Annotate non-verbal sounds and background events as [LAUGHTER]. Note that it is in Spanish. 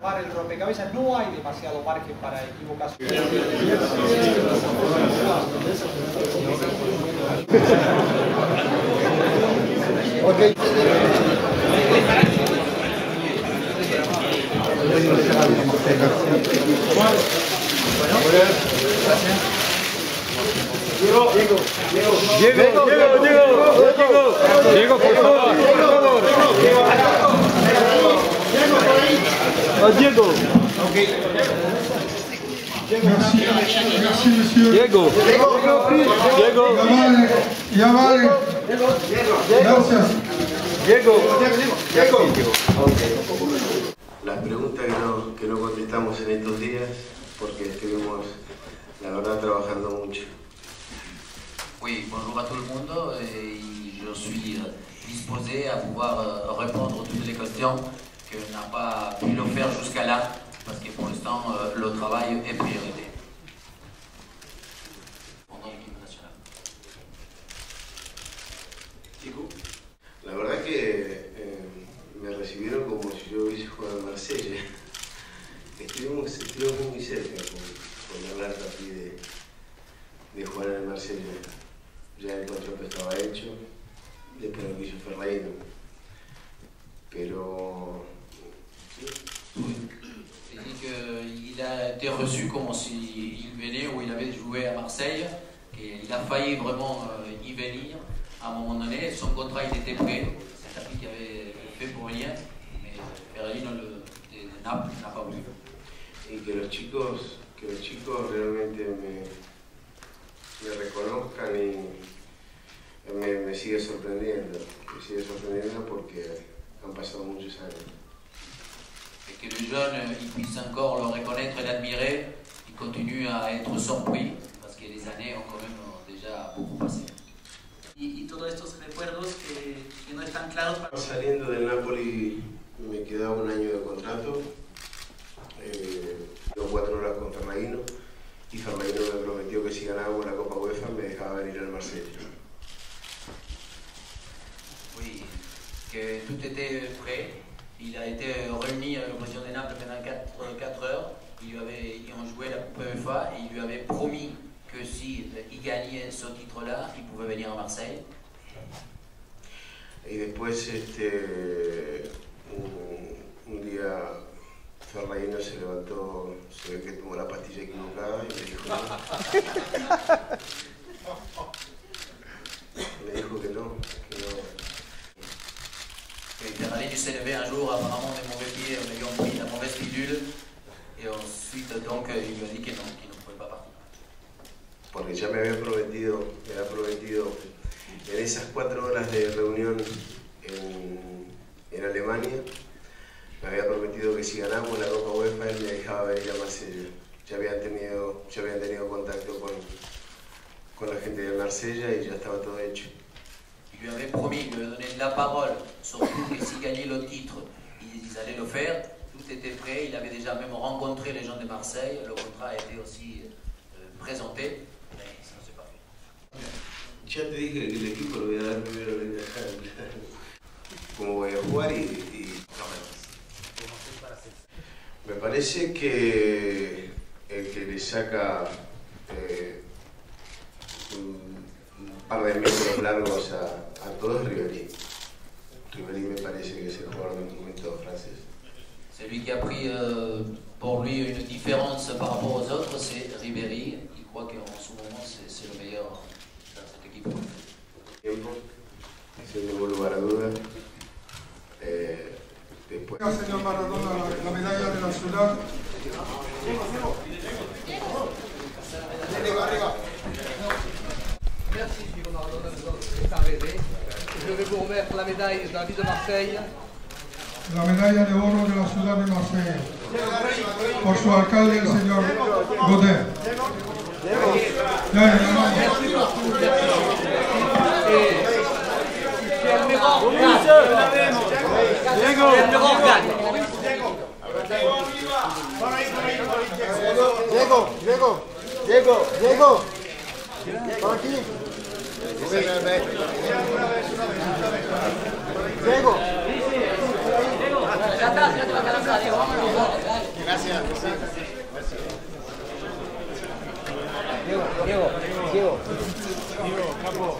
Para el rompecabezas no hay demasiado margen para equivocación. Diego, Diego, Diego, Diego, Diego, por favor, por favor. Ah, Diego. Merci, merci monsieur. Diego. Diego. Ya vale. Gracias. Diego. Las preguntas que no, que no contestamos en estos días, porque estuvimos, la verdad, trabajando mucho. Oui, bonjour à tout le monde et je suis disposé à pouvoir répondre à toutes les questions que n'a pas pu le faire jusqu'à là parce que pour l'instant euh, le travail est priorité. Pendant l'équipe nationale. La verdad que eh, me recibieron como si yo hubiese jugado en Marsella. [LAUGHS] Estuvimos, estuvimos muy cerca con, con hablar también de, de jugar en el Marsella. Ya el contrato estaba hecho, después lo quiso Ferreiro. Pero été reçu comme s'il venait ou il avait joué à Marseille et il a failli vraiment euh, y venir à un moment donné. Son contrat il était prêt, c'est tapis qui avait fait pour rien, mais de Naples n'a pas voulu. y que los chicos, que los chicos realmente me, me reconozcan y me, me sigue sorprendiendo, me sigue sorprendiendo porque. Et que les jeunes ils puissent encore le reconnaître et l'admirer, ils continuent à être surpris parce que les années ont quand même euh, déjà beaucoup passé. y, y todos estos recuerdos que, que no están claros para Saliendo del Napoli me quedaba un año de contrato, eh, los cuatro horas con Ferraino y Ferraino me prometió que si ganábamos la Copa UEFA me dejaba venir al Marsella. Oui, que tout était prêt. Il a été réuni à l'occasion de Naples pendant 4, heures. Il lui avait, ils ont joué la Coupe UEFA et il lui avait promis que si euh, il gagnait ce titre-là, il pouvait venir à Marseille. Y después, este, un, un día, Ferraino se levantó, se ve que tomó la pastilla equivocada y me dijo [LAUGHS] Et ensuite, donc, il lui a dit que non, qu'il ne pouvait pas partir. porque ya me había prometido, me había prometido en esas cuatro horas de reunión en, en Alemania, me había prometido que si ganamos la Copa UEFA él me dejaba venir a Marsella. Ya habían tenido, ya habían tenido contacto con, con la gente de Marsella y ya estaba todo hecho. Il lui avait promis, il lui avait donné la parole, surtout que s'il gagnait le titre, ils allaient le faire. Tout était prêt, il avait déjà même rencontré les gens de Marseille, le contrat a été aussi euh, présenté, mais ça ne s'est pas fait. Ya te dije que el equipo lo voy a dar primero cómo voy a jugar y, y me parece que el que le saca eh, un, par de metros largos a, a todos es Ribery. Ribery me parece que es el jugador del momento francés. C'est lui qui a pris euh, pour lui une différence par rapport aux autres, c'est Ribéry. Il croit qu'en ce moment, c'est le meilleur dans cette équipe. Señor Maradona, la, la medalla de la ciudad. Merci, Maradona. Je vais vous remettre la médaille de la ville de Marseille. La medalla de oro de la ciudad de Marsella. Por su alcalde, el señor Godet. Diego. Diego, capo.